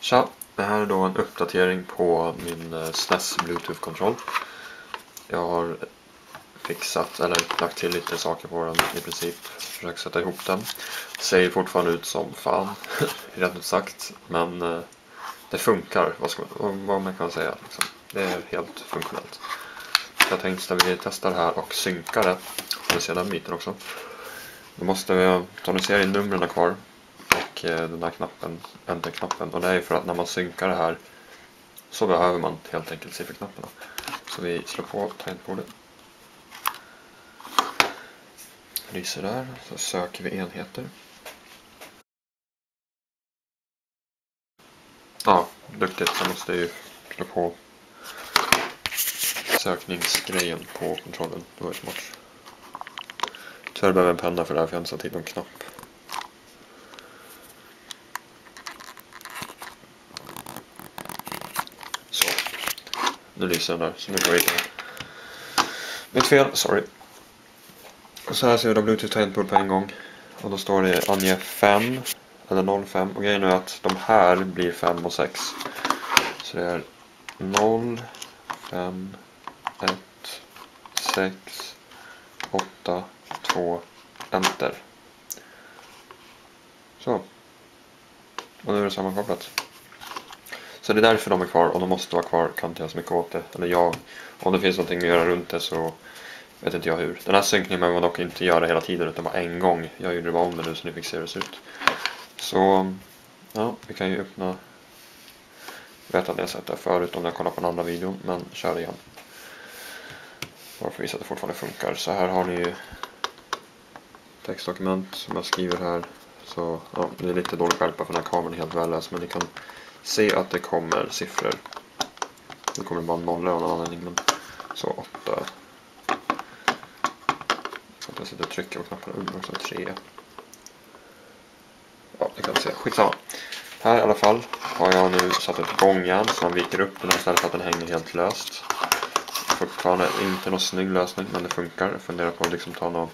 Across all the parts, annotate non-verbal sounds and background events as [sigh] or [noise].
Tja! Det här är då en uppdatering på min eh, SNES Bluetooth-kontroll. Jag har fixat, eller lagt till lite saker på den i princip. Försökt sätta ihop den. Ser fortfarande ut som fan, [laughs] rätt ut sagt. Men eh, det funkar, vad, ska man, vad man kan säga. Liksom. Det är helt funktionellt. Jag tänkte att vi testar det här och synkar det. Får se den biten också. Då måste vi, som ni ser, numren kvar och eh, den här knappen, enter-knappen. Och det är för att när man synkar det här så behöver man helt enkelt sifferknapparna. Så vi slår på tangentbordet. Lyser där, så söker vi enheter. Ja, duktigt. Jag måste ju slå på sökningsgrejen på kontrollen. Det var ju smart. Tyvärr behöver jag en penna för det här för jag har inte satt till någon knapp. Så. Nu lyser den där, så nu går vi vidare. Mitt fel, sorry. Så här ser vi då Bluetooth tangentbord på en gång. Och då står det ange 5 eller 05 och grejen är att de här blir 5 och 6. Så det är 0, 5, 1, 6, 8, 2, enter. Så. Och nu är det sammankopplat. Så det är därför de är kvar och de måste vara kvar. Kan inte göra så mycket åt det. Eller jag. Om det finns någonting att göra runt det så vet inte jag hur. Den här synkningen behöver man dock inte göra hela tiden utan bara en gång. Jag gjorde det bara om det nu så ni fick se hur det ser ut. Så ja, vi kan ju öppna. Jag vet att ni har sett det förut om ni har kollat på den andra videon men kör det igen. Bara för att visa att det fortfarande funkar. Så här har ni ju textdokument som jag skriver här. Så ja, det är lite dålig skärpa för den här kameran är helt värdelös men ni kan se att det kommer siffror. Det kommer bara nollor av någon anledning men så 8. Så att jag sitter och trycker på knapparna under också. 3. Ja, det kan se. Skitsamma. Här i alla fall har jag nu satt ett gångjärn så man viker upp den istället för att den hänger helt löst. Fortfarande inte någon snygg lösning men det funkar. Jag funderar på att liksom ta någon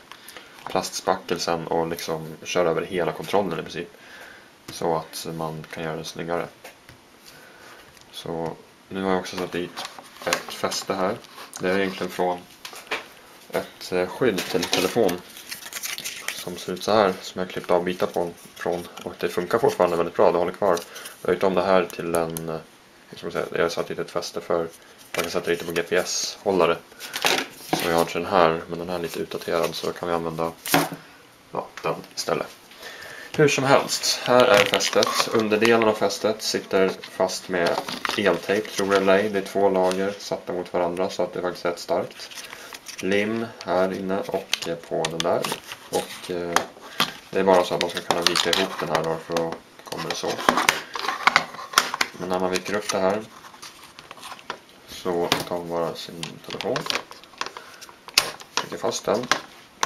plastspackel sen och liksom köra över hela kontrollen i princip. Så att man kan göra den snyggare. Så nu har jag också satt dit ett fäste här. Det är egentligen från ett eh, skydd till telefon. Som ser ut så här. Som jag klippt av bitar på från. Och det funkar fortfarande väldigt bra. Det håller kvar. Jag har gjort om det här till en... Eh, ska man säga, jag har satt dit ett fäste för. Man kan sätta dit på GPS-hållare. Så jag har den här. Men den här är lite utdaterad så kan vi använda ja, den istället. Hur som helst, här är fästet. Underdelen av fästet sitter fast med eltejp, tror jag eller ej. Det är två lager satta mot varandra så att det faktiskt är rätt starkt. Lim här inne och eh, på den där. Och eh, det är bara så att man ska kunna vika ihop den här då för då kommer det så. Men när man viker upp det här så tar man bara sin telefon. Viker fast den.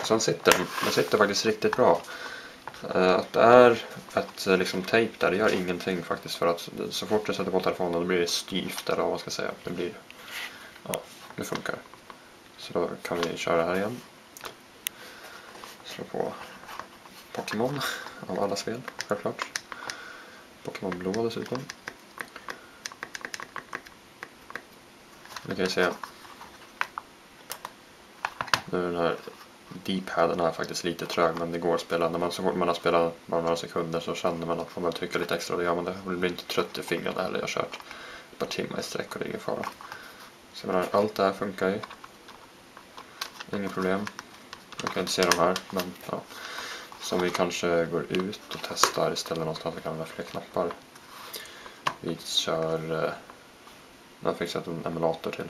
Och sen sitter den. Den sitter faktiskt riktigt bra. Eh, att det är ett eh, liksom, tejp där, det gör ingenting faktiskt för att så fort jag sätter på telefonen då blir det styvt eller vad man ska säga. Det blir, ja, det funkar. Så då kan vi köra här igen. Slå på Pokémon av alla spel, självklart. Pokémon blå dessutom. Nu kan vi se. Nu är den här D-paden är faktiskt lite trög men det går att spela. När man, så fort man har spelat bara några sekunder så känner man att man behöver trycka lite extra. och Då gör man det. Och det blir inte trött i fingrarna heller. Jag har kört ett par timmar i sträck och det är ingen fara. Så jag menar, allt det här funkar ju. Inget problem. Jag kan inte se de här men ja. Så om vi kanske går ut och testar istället någonstans vi kan använda fler knappar. Vi kör... Eh, nu har jag fixat en emulator till.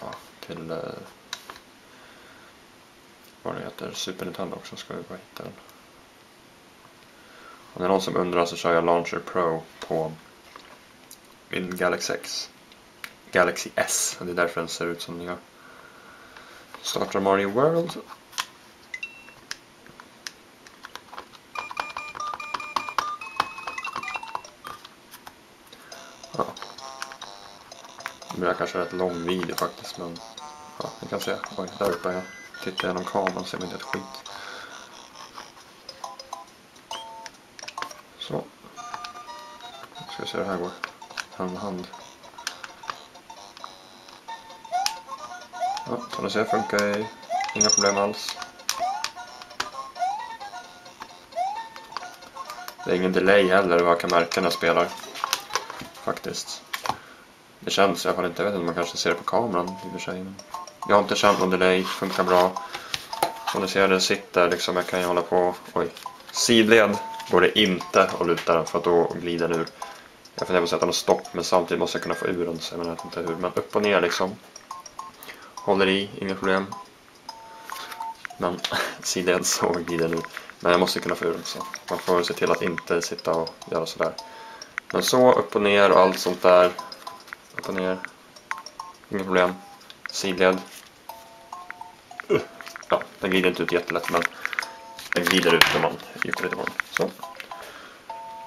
Ja, till... Eh, vad den heter, Super Nintendo också, ska vi bara hitta den. Om det är någon som undrar så kör jag Launcher Pro på min Galaxy X. Galaxy S, och det är därför den ser ut som den gör. Startar Mario World. Ja. Det blir kanske rätt lång video faktiskt men ja, ni kan se. Oj, där uppe Tittar jag. Tittar genom kameran ser man inte ett skit. Så. Ska vi se hur det här går. Hand med hand. Ja, som ni ser funkar det. inga problem alls. Det är ingen delay heller vad jag kan märka när jag spelar. Faktiskt. Det känns i alla fall inte. Jag vet inte om man kanske ser det på kameran i och för sig. Men jag har inte känt någon delay. Funkar bra. Som ni ser den sitter liksom. Jag kan ju hålla på. Oj. Sidled går det inte att luta den för att då glider den ur. Jag funderar på att sätta något stopp men samtidigt måste jag kunna få ur den så jag vet inte hur. Men upp och ner liksom. Håller i, inga problem. Men [laughs] sidled så glider den ur. Men jag måste kunna få ur den så. Man får se till att inte sitta och göra sådär. Men så, upp och ner och allt sånt där. Upp och ner. Inga problem. Sidled. Uh. Ja, den glider inte ut jättelätt men den glider ut när man djupar lite på den. Så.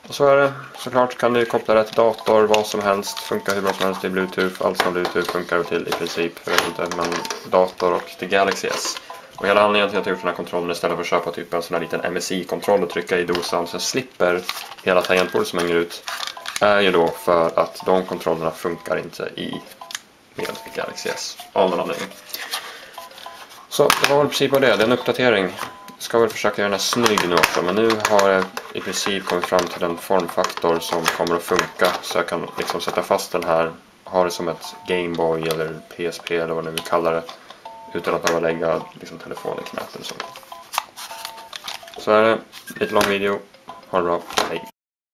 Och så är det såklart kan du koppla det till dator, vad som helst. Funkar hur bra som helst till bluetooth. Allt som bluetooth funkar till i princip. Jag vet inte, men dator och till Galaxy S. Och hela anledningen till att jag gjort den här kontrollen istället för att köpa typ en sån här liten MSI-kontroll och trycka i dosan så jag slipper hela tangentbordet som hänger ut är ju då för att de kontrollerna funkar inte i med av någon anledning. Så det var väl i princip vad det är. Det är en uppdatering. Jag ska väl försöka göra den här snygg nu också men nu har jag i princip kommit fram till en formfaktor som kommer att funka så jag kan liksom sätta fast den här, ha det som ett Gameboy eller PSP eller vad ni vill kalla det utan att behöva lägga liksom, telefonen i knät eller så. Så är det. Lite lång video. Ha det bra. Hej.